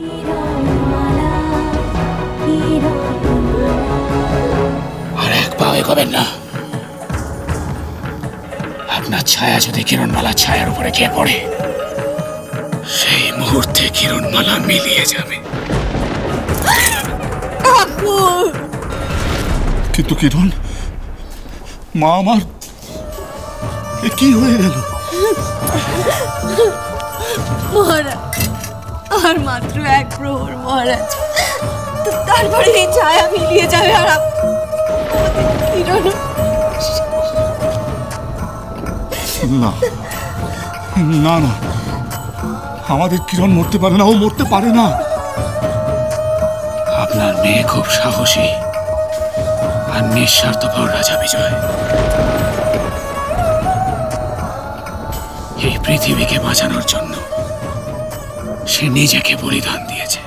আর এক পা এগোবেন না। আপনার ছায়া যদি কিরণমালা ছায়ার উপরে গিয়ে পড়ে সেই মুহূর্তে কিরণমালা মিলিয়ে যাবে। কিন্তু কিরণ মা আমার এ কি হয়ে গেল? মহারাজ আর মাত্র এক প্রহর মহারাজ। তারপরে এই ছায়া মিলিয়ে যাবে আর কিরণ না। না না। আমাদের কিরণ মরতে পারে না ও মরতে পারে না। আপনার মেয়ে খুব সাহসী আর নিঃস্বার্থপর রাজা বিজয়। এই পৃথিবীকে বাঁচানোর জন্য সে নিজেকে বলিদান দিয়েছে।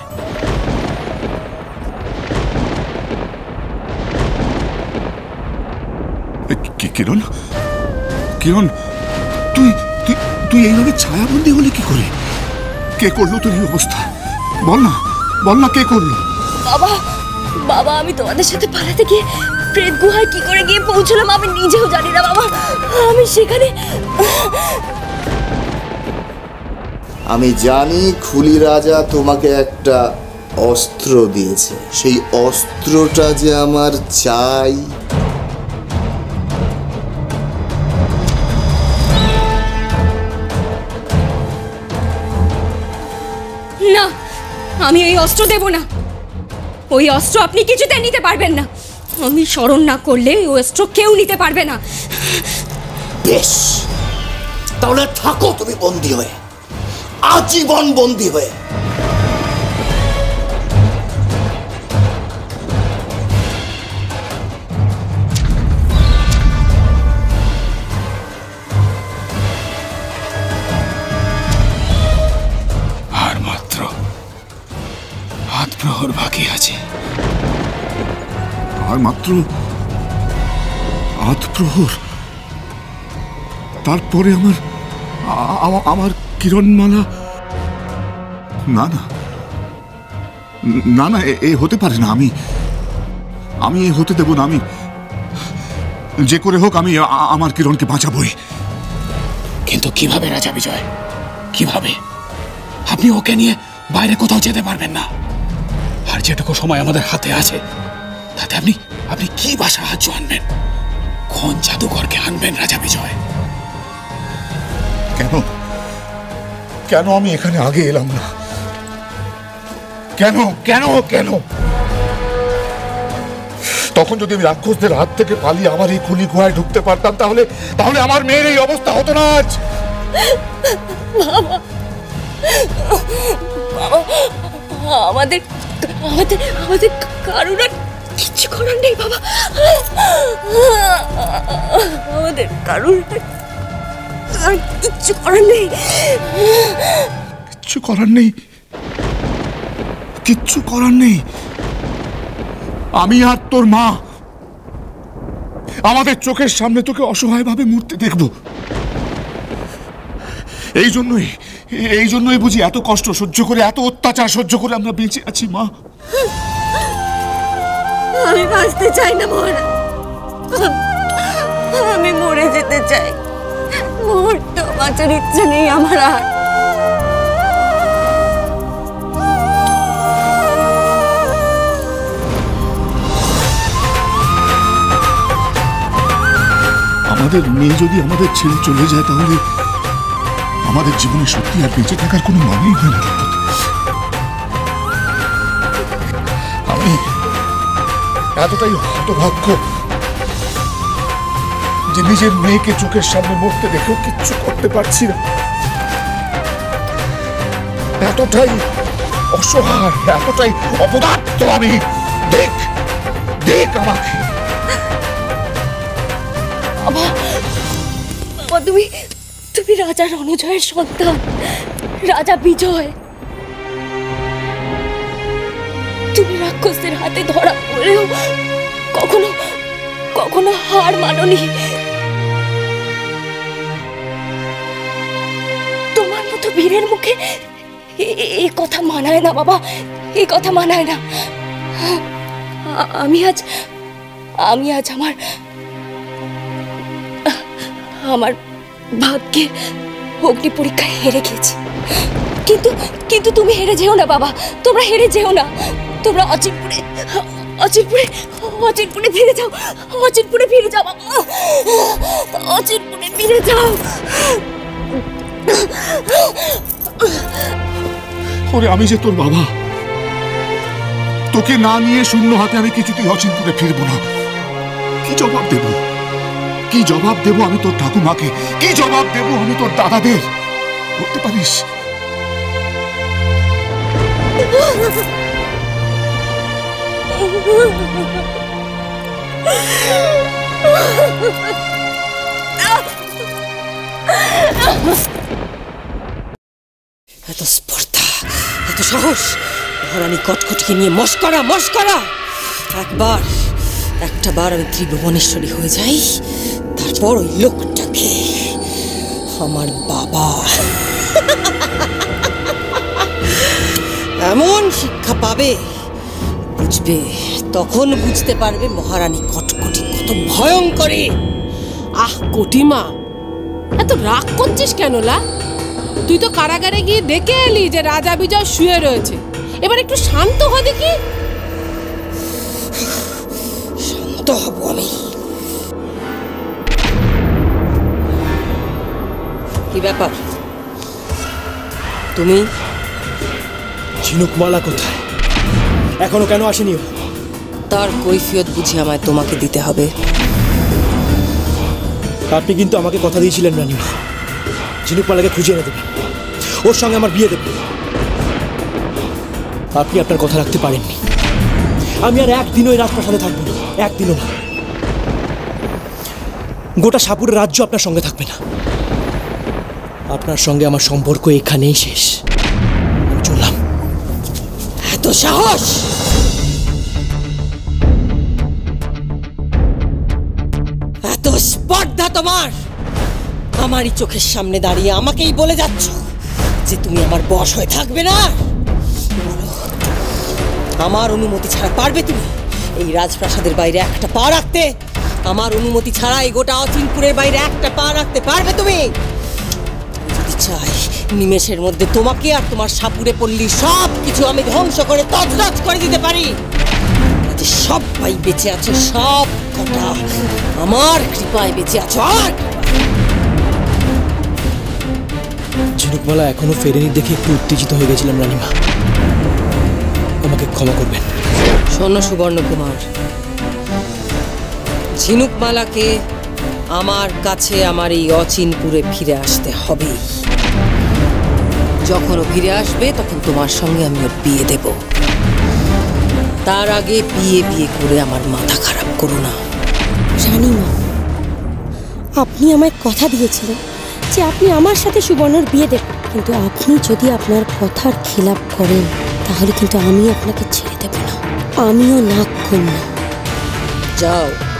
কিরণ? কিরণ তুই তুই তুই এইভাবে ছায়াবন্দি হলে কি করে? কে করল তোর এই অবস্থা? বল না বল না কে করল? বাবা বাবা আমি তোমাদের সাথে পালাতে গিয়ে প্রেত গুহায় কি করে গিয়ে পৌঁছলাম আমি নিজেও জানি না বাবা। আমি সেখানে আমি জানি খুলি রাজা তোমাকে একটা অস্ত্র দিয়েছে। সেই অস্ত্রটা যে আমার চাই। না আমি এই অস্ত্র দেব না। ওই অস্ত্র আপনি কিছুতে নিতে পারবেন না। আমি স্মরণ না করলে ওই অস্ত্র কেউ নিতে পারবে না। বেশ তাহলে থাকো তুমি বন্দি হয়ে। আজীবন বন্দী হয়ে। আর মাত্র হাত প্রহর বাকি আছে। আর মাত্র আধ প্রহর? তারপরে আমার আমার কিরণমালা না না। না না এ- হতে পারে না আমি আমি এ হতে দেব না আমি যে করে হোক আমি আমার কিরণকে বাঁচাবই। কিন্তু কীভাবে রাজা বিজয়? কীভাবে? আপনি ওকে নিয়ে বাইরে কোথাও যেতে পারবেন না। আর যেটুকু সময় আমাদের হাতে আছে তাতে আপনি আপনি কি বা সাহায্য আনবেন? কোন জাদুঘরকে আনবেন রাজা বিজয়? কেন? কেন আমি এখানে আগে এলাম না? কেন? কেন? কেন? তখন যদি আমি রাক্ষসদের হাত থেকে পালিয়ে আমার এই খুলি গুহায় ঢুকতে পারতাম তাহলে তাহলে আমার মেয়ের এই অবস্থা হতো না আজ। আমাদের আমাদের আমাদের কারুর কিচ্ছু করার নেই বাবা। আমাদের কারুর কিচ্ছু করার নেই। কিচ্ছু করার নেই। কিচ্ছু করার নেই। আমি আর তোর মা আমাদের চোখের সামনে তোকে অসহায়ভাবে মরতে দেখব। এই জন্যই এই জন্যই বুঝি এত কষ্ট সহ্য করে, এত অত্যাচার সহ্য করে আমরা বেঁচে আছি, মা। আমি বাঁচতে চাই না, মহারাজ। আমি মরে যেতে চাই। মুহূর্ত বাঁচার ইচ্ছে নেই আমার আর। আমাদের মেয়ে যদি আমাদের ছেড়ে চলে যায় তাহলে আমাদের জীবনে সত্যি আর বেঁচে থাকার কোনো মানেই হয় না। আমি এতটাই হতভাগ্য যে নিজের মেয়েকে চোখের সামনে মরতে দেখেও কিচ্ছু করতে পারছি না। এতটাই অসহায়, এতটাই অপদার্থ আমি। দেখ দেখ আমাকে। তুমি তুমি রাজা রণজয়ের সন্তান, রাজা বিজয়। তুমি রাক্ষসদের হাতে ধরা পড়লেও কখনো কখনো হার মাননি। তোমার মতো বীরের মুখে এ কথা মানায় না, বাবা, এ কথা মানায় না। আমি আজ আমি আজ আমার আমার ভাগ্যে অগ্নি পরীক্ষায় হেরে গেছি কিন্তু কিন্তু তুমি হেরে যেও না, বাবা। তোমরা হেরে যেও না। তোমরা অচিনপুরে অচিনপুরে অচিনপুরে ফিরে যাও। অচিনপুরে ফিরে যাও, বাবা। অচিনপুরে ফিরে যাও। ওরে, আমি যে তোর বাবা, তোকে না নিয়ে শূন্য হাতে আমি কিছুতেই অচিনপুরে ফিরবো না। কি জবাব দেব? কি জবাব দেব আমি তোর ঠাকুমাকে? কি জবাব দেব আমি তোর দাদাদের? করতে পারিস? এত স্পর্ধা, এত সাহস, মহারানী কটকটকে নিয়ে মস্করা মস্করা! একবার, একটা বার আমি ত্রিভুবনেশ্বরী হয়ে যাই তারপর ওই লোকটাকে আমার বাবা। এমন শিক্ষা পাবে, বুঝবে, তখন বুঝতে পারবে মহারানী কটকটি কত ভয়ঙ্করী। আহ, কটিমা, এত রাগ করছিস কেন লা? তুই তো কারাগারে গিয়ে দেখে এলি যে রাজা বিজয় শুয়ে রয়েছে। এবার একটু শান্ত হ দেখি। শান্ত হব আমি। কি ব্যাপার? তুমি? ঝিনুকমালা কোথায়? এখনও কেন আসেনি তার কৈফিয়ত বুঝে আমায় তোমাকে দিতে হবে। আপনি কিন্তু আমাকে কথা দিয়েছিলেন রানিমা ঝিনুকমালাকে খুঁজে এনে দেবেন। ওর সঙ্গে আমার বিয়ে দেবেন। আপনি আপনার কথা রাখতে পারেননি। আমি আর একদিনও এই রাজপ্রাসাদে থাকব না। একদিনও না। গোটা সাপুরের রাজ্য আপনার সঙ্গে থাকবে না। আপনার সঙ্গে আমার সম্পর্ক এখানেই শেষ। আমি চললাম। এত সাহস! এত স্পর্ধা তোমার! আমারই চোখের সামনে দাঁড়িয়ে আমাকেই বলে যাচ্ছ যে তুমি আমার বশ হয়ে থাকবে না? আমার অনুমতি ছাড়া পারবে তুমি? এই রাজপ্রাসাদের বাইরে একটা পা রাখতে, আমার অনুমতি ছাড়া এই গোটা অচিনপুরের বাইরে একটা পা রাখতে পারবে তুমি? যদি চাই। নিমেষের মধ্যে তোমাকে আর তোমার সাপুরে পল্লী সব কিছু আমি ধ্বংস করে তছনছ করে দিতে পারি। যে সবাই বেঁচে আছে সব কটা। আমার কৃপায় বেঁচে আছো কৃপায়। ঝিনুকমালা এখনও ফেরেনি দেখে একটু উত্তেজিত হয়ে গেছিলাম রানিমা। আমাকে ক্ষমা করবেন। শোনো সুবর্ণ কুমার ঝিনুকমালাকে আমার কাছে আমার এই অচিনপুরে ফিরে আসতে হবেই যখন ও ফিরে আসবে তখন তোমার সঙ্গে আমি ওর বিয়ে দেব। তার আগে বিয়ে বিয়ে করে আমার মাথা খারাপ করো না। রানীমা আপনি আমায় কথা দিয়েছিলেন যে আপনি আমার সাথে সুবর্ণর বিয়ে দেবেন। কিন্তু আপনি যদি আপনার কথার খেলাপ করেন তাহলে কিন্তু আমি আপনাকে ছেড়ে দেব না। আমিও নাক কন্যা। যাও।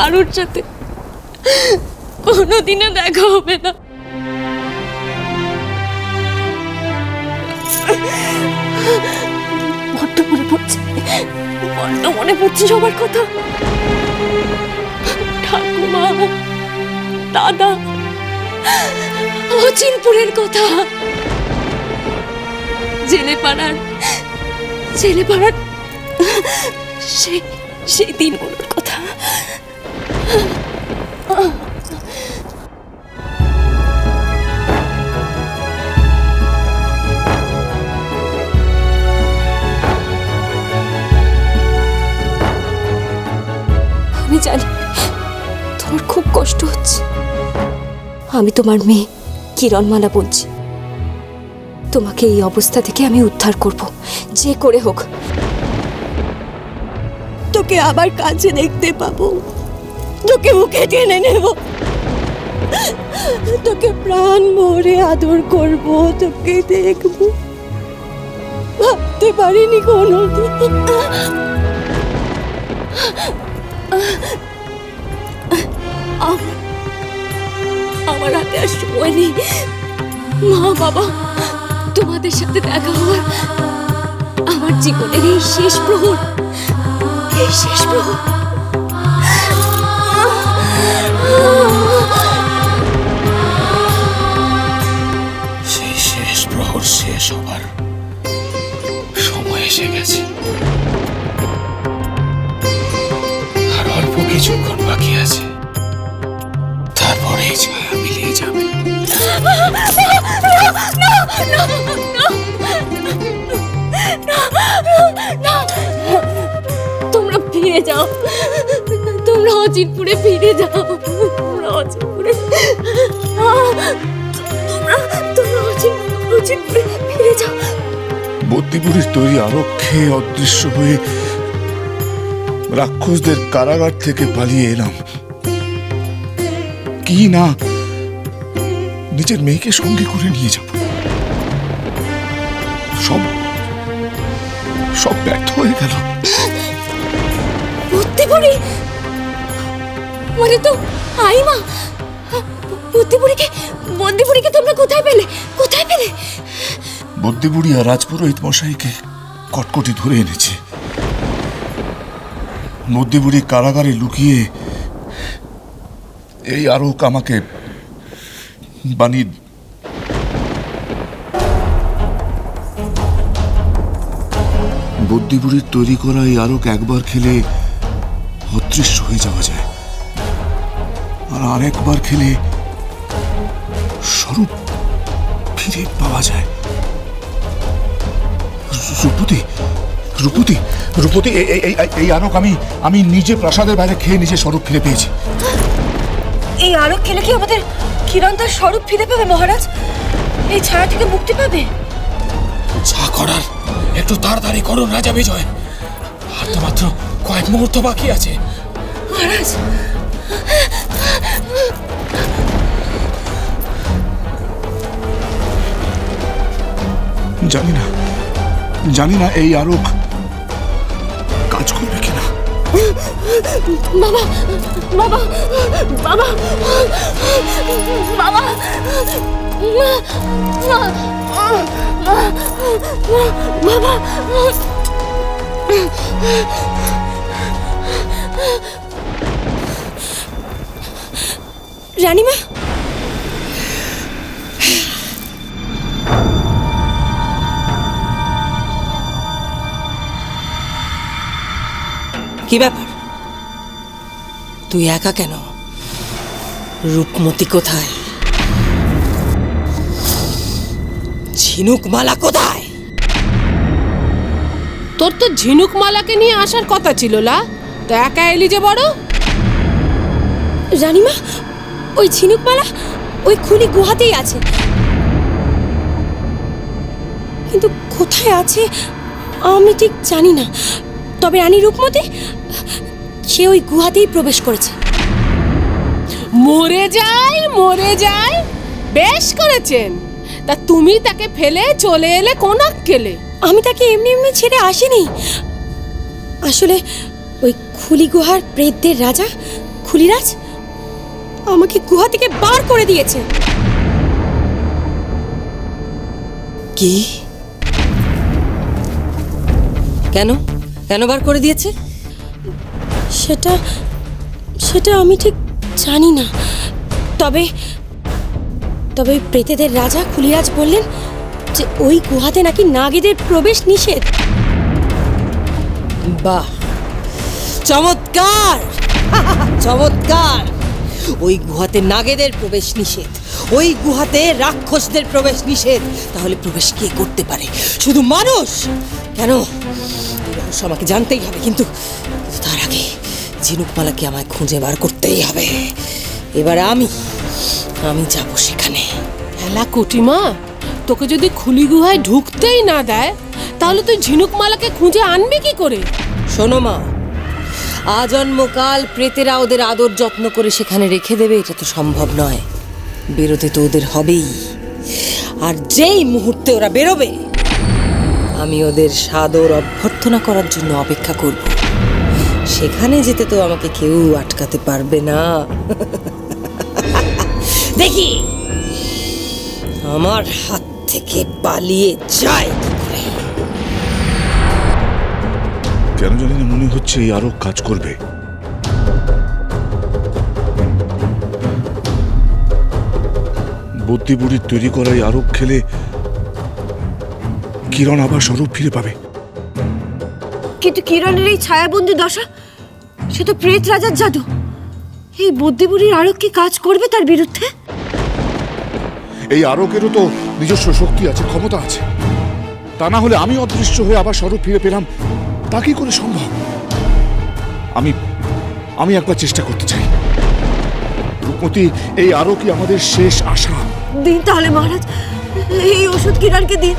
কারোর সাথে। কোনোদিনও দেখা হবে না। বড্ড মনে পড়ছে। বড্ড মনে পড়ছে সবার কথা। ঠাকুমা, দাদা, অচিনপুরের কথা। জেলে পাড়ার জেলে পাড়ার সেই সেই দিনগুলোর কথা। আমি জানি তোমার খুব কষ্ট হচ্ছে। আমি তোমার মেয়ে কিরণমালা বলছি। তোমাকে এই অবস্থা থেকে আমি উদ্ধার করব, যে করে হোক। তোকে আবার কাছে দেখতে পাবো। তোকে মুখে টেনে নেব। তোকে প্রাণ ভরে আদর করব, তোকে দেখব। ভাবতে পারিনি কোনোদিন। আমার হাতে আর সময় নেই। মা, বাবা, তোমাদের সাথে দেখা হওয়ার আমার জীবনের এই শেষ প্রহর, এই শেষ প্রহর। সেই শেষ প্রহর শেষ হবার সময় এসে গেছে। আর অল্প কিছুক্ষণ বাকি আছে। তারপরে ছায়া মিলিয়ে যাবে। তোমরা ফিরে যাও। অজিতপুরে ফিরে যাও। তোমরা অজিতপুরে তোমরা তোমরা ফিরে যাও। তৈরি আরও খেয়ে অদৃশ্য হয়ে রাক্ষসদের কারাগার থেকে পালিয়ে এলাম। কি না নিজের মেয়েকে সঙ্গে করে নিয়ে যাব। সব সব ব্যর্থ হয়ে গেল। মানে তো আইমা বুদ্ধিপুরিকে বন্দিপুরিকে তোমরা কোথায় পেলে? কোথায় পেলে? বদ্যিপুরী আর রাজপুরোহিত মশাইকে কটকটি ধরে এনেছে। বদ্যিপুরী কারাগারে লুকিয়ে এই আরক আমাকে বানিয়ে বদ্যিপুরীর তৈরি করা এই আরক একবার খেলে অদৃশ্য হয়ে যাওয়া যায়। আর আরেকবার খেলে স্বরূপ ফিরে পাওয়া যায়। রূপতি রূপতি রূপতি এই- আরক আমি আমি নিজে প্রাসাদের বাইরে খেয়ে নিজে স্বরূপ ফিরে পেয়েছি। এই আরক খেলে কি আমাদের কিরণ তার স্বরূপ ফিরে পাবে মহারাজ? এই ছায়া থেকে মুক্তি পাবে? যা করার একটু তাড়াতাড়ি করুন রাজা বিজয়। আর তো মাত্র কয়েক মুহূর্ত বাকি আছে। মহারাজ জানি না। জানি না এই আরক কাজ করবে কিনা। বাবা বাবা বাবা বাবা বাবা রানীমা কি ব্যাপার? তুই একা কেন? রূপমতি কোথায়? ঝিনুক মালা কোথায়? তোর তো ঝিনুক মালাকে নিয়ে আসার কথা ছিল লা। তো একা এলি যে বড়? রানীমা ওই ঝিনুকমালা ওই খুলি গুহাতেই আছে। কিন্তু কোথায় আছে আমি ঠিক জানি না। তবে রানী রূপমতি সে ওই গুহাতেই প্রবেশ করেছে। মরে যায় মরে যায় বেশ করেছেন। তা তুমি তাকে ফেলে চলে এলে কোন কেলে আমি তাকে এমনি এমনি ছেড়ে আসিনি। আসলে ওই খুলি গুহার প্রেতদের রাজা খুলিরাজ আমাকে গুহা থেকে বার করে দিয়েছে। কি? কেন? কেন বার করে দিয়েছে? সেটা সেটা আমি ঠিক জানি না। তবে তবে প্রেতেদের রাজা খুলিরাজ বললেন যে ওই গুহাতে নাকি নাগেদের প্রবেশ নিষেধ। বাহ! চমৎকার! চমৎকার! ওই গুহাতে নাগেদের প্রবেশ নিষেধ, ওই গুহাতে রাক্ষসদের প্রবেশ নিষেধ। তাহলে প্রবেশ কে করতে পারে? শুধু মানুষ? কেন? আমাকে জানতেই হবে, কিন্তু তার আগে ঝিনুকমালাকে আমায় খুঁজে বার করতেই হবে। এবার আমি আমি যাব সেখানে। হেলা কুটিমা তোকে যদি খুলি গুহায় ঢুকতেই না দেয় তাহলে তুই ঝিনুকমালাকে খুঁজে আনবি কি করে? শোনো মা আজন্মকাল প্রেতেরা ওদের আদর যত্ন করে সেখানে রেখে দেবে এটা তো সম্ভব নয়। বেরোতে তো ওদের হবেই। আর যেই মুহূর্তে ওরা বেরোবে আমি ওদের সাদর অভ্যর্থনা করার জন্য অপেক্ষা করব। সেখানে যেতে তো আমাকে কেউ আটকাতে পারবে না। দেখি। আমার হাত থেকে পালিয়ে যায়। কেন জানি না মনে হচ্ছে এই আরও কাজ করবে। বুদ্ধি বুড়ির তৈরি করা এই আরব খেলে কিরণ আবার স্বরূপ ফিরে পাবে। কিন্তু কিরণের এই ছায়াবন্দি দশা সে তো প্রেত রাজার জাদু। এই বুদ্ধিবুড়ির আরও কি কাজ করবে তার বিরুদ্ধে? এই আরকেরও তো নিজস্ব শক্তি আছে ক্ষমতা আছে। তা না হলে আমি অদৃশ্য হয়ে আবার স্বরূপ ফিরে পেলাম। তা কি করে সম্ভব? আমি আমি একবার চেষ্টা করতে চাই। রূপমতি এই আরও কি আমাদের শেষ আশা? দিন তাহলে মহারাজ এই ওষুধ কিরণকে দিন।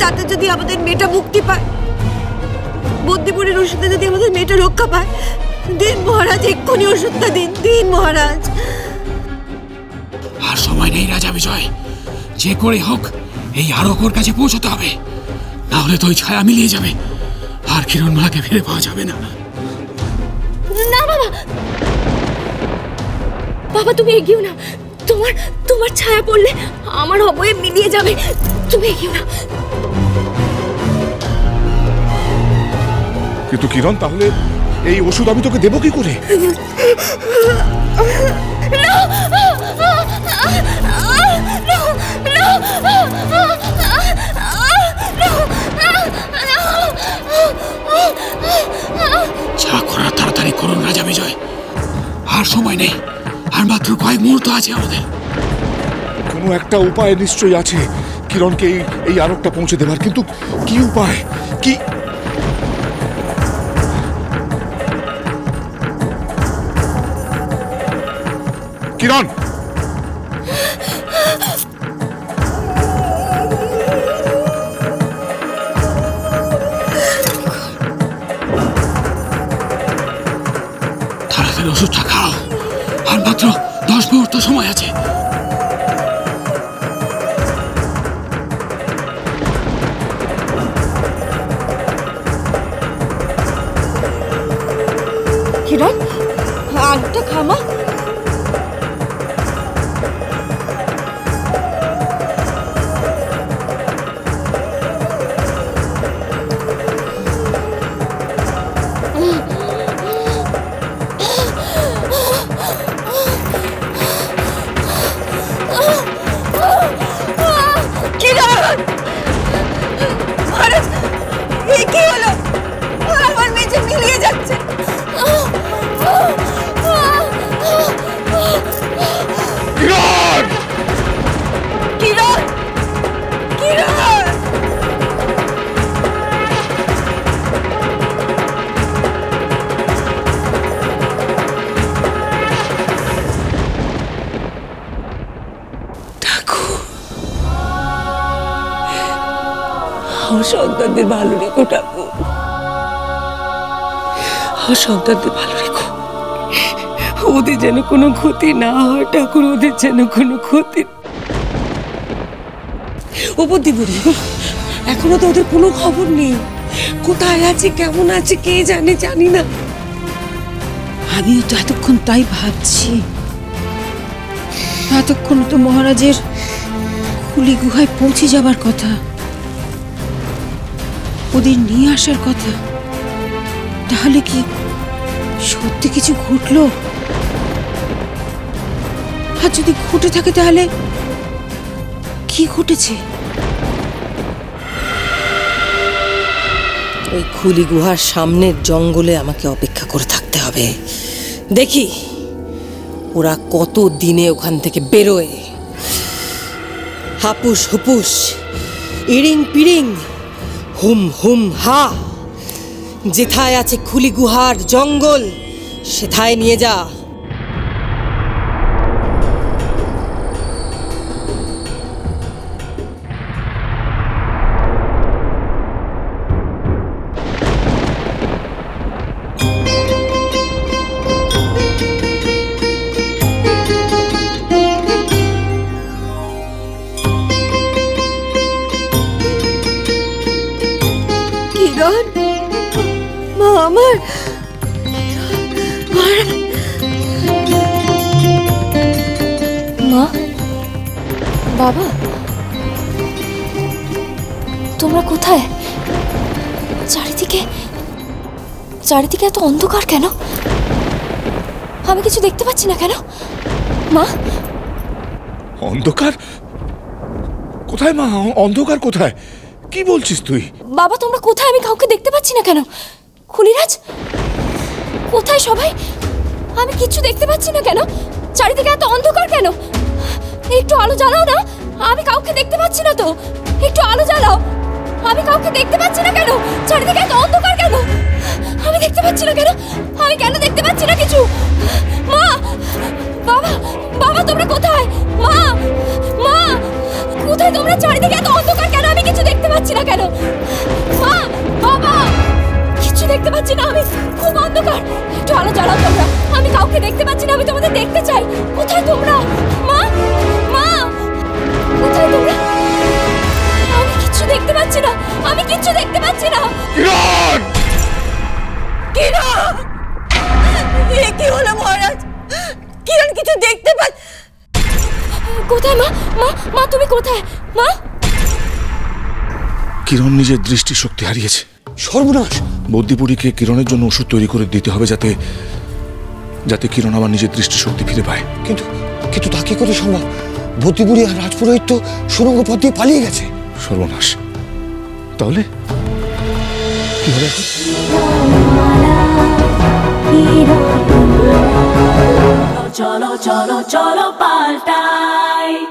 তাতে যদি আমাদের মেয়েটা মুক্তি পায় বুদ্ধিপুরের ওষুধে যদি আমাদের মেয়েটা রক্ষা পায় দিন মহারাজ এক্ষুনি ওষুধটা দিন দিন মহারাজ। আর সময় নেই রাজা বিজয়। যে করে হোক এই আরকর কাছে পৌঁছতে হবে। না হলে তো ওই ছায়া মিলিয়ে যাবে। আর কিরণমালাকে ফিরে পাওয়া যাবে না। না বাবা। বাবা তুমি এগিয়েও না। তোমার তোমার ছায়া পড়লে আমার অবয়ে মিলিয়ে যাবে। তুমি এগিয়েও না। কিন্তু কিরণ তাহলে এই ওষুধ আমি তোকে দেবো কি করে? যা করার তাড়াতাড়ি করুন রাজা বিজয় আর সময় নেই। আর মাত্র কয়েক মুহূর্ত আছে আমাদের। কোনো একটা উপায় নিশ্চয়ই আছে কিরণকে এই এই আরকটা পৌঁছে দেবার কিন্তু কি উপায়? কি কিরণ! তাড়াতাড়ি ওষুধটা খাও। আর মাত্র দশ মুহূর্ত সময় আছে। আমার সন্তানদের ভালো রেখো, ঠাকুর। আমার সন্তানদের ভালো রেখো। ওদের যেন কোনো ক্ষতি না হয়, ঠাকুর, ওদের যেন কোনো ক্ষতি ও বুদ্ধি এখনও তো ওদের কোনো খবর নেই। কোথায় আছে, কেমন আছে, কে জানে, জানি না। আমিও তো এতক্ষণ তাই ভাবছি। এতক্ষণ তো মহারাজের কুলি গুহায় পৌঁছে যাবার কথা। ওদের নিয়ে আসার কথা? তাহলে কি সত্যি কিছু ঘটলো? আর যদি ঘটে থাকে তাহলে কি ঘটেছে? ওই খুলি গুহার সামনের জঙ্গলে আমাকে অপেক্ষা করে থাকতে হবে। দেখি ওরা কত দিনে ওখান থেকে বেরোয়। হাপুস হুপুস ইড়িং পিড়িং হুম হুম হা। যেথায় আছে খুলি গুহার জঙ্গল সেথায় নিয়ে যা। চারিদিকে এত অন্ধকার কেন? আমি কিছু দেখতে পাচ্ছি না কেন? মা? অন্ধকার? কোথায় মা? অন্ধকার কোথায়? কি বলছিস তুই? বাবা তোমরা কোথায়? আমি কাউকে দেখতে পাচ্ছি না কেন? খুনিরাজ কোথায় সবাই? আমি কিচ্ছু দেখতে পাচ্ছি না কেন? চারিদিকে এত অন্ধকার কেন? একটু আলো জ্বালাও না। আমি কাউকে দেখতে পাচ্ছি না তো। একটু আলো জ্বালাও। আমি কাউকে দেখতে পাচ্ছি না কেন? চারিদিকে এত অন্ধকার কেন? আমি দেখতে পাচ্ছি না কেন? আমি কেন দেখতে পাচ্ছি না কিছু? মা! বাবা! বাবা, তোমরা কোথায়? মা! মা! কোথায় তোমরা? চারিদিকে এত অন্ধকার কেন? আমি কিছু দেখতে পাচ্ছি না কেন? মা! বাবা! কিছু দেখতে পাচ্ছি না। আমি খুব অন্ধকার। আলো জ্বালাও তোমরা। আমি কাউকে দেখতে পাচ্ছি না, আমি তোমাদের দেখতে চাই। কোথায় তোমরা? মা! মা! কোথায় তোমরা? আমি কিচ্ছু দেখতে পাচ্ছি না। আমি কিচ্ছু দেখতে পাচ্ছি না। কিরণ! কিরণ এ কি হলো মহারাজ? কিরণ কিছু দেখতে পাচ্ছ কোথায় মা? মা মা তুমি কোথায়? মা? কিরণ নিজের দৃষ্টিশক্তি হারিয়েছে। সর্বনাশ! বদ্যিপুরীকে কিরণের জন্য ওষুধ তৈরি করে দিতে হবে যাতে যাতে কিরণ আবার নিজের দৃষ্টিশক্তি ফিরে পায়। কিন্তু কিন্তু তা কি করে সম্ভব? ভর্তিপুরি আর রাজপুরোহিত তো সুরঙ্গ পথ দিয়ে পালিয়ে গেছে। সর্বনাশ। তাহলে? কি হবে cholo, cholo, cholo, paltai.